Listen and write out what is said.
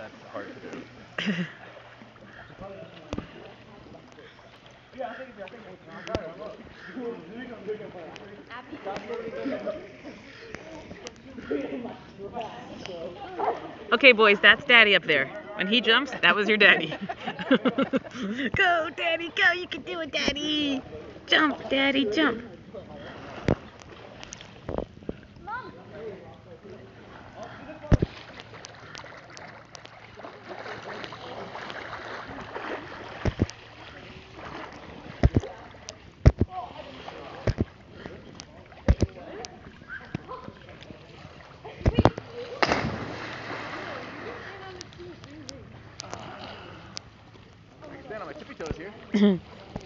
that's hard to do. Okay, boys, that's daddy up there. When he jumps, that was your daddy. go, daddy, go. You can do it, daddy. Jump, daddy, jump. on my tippy toes here.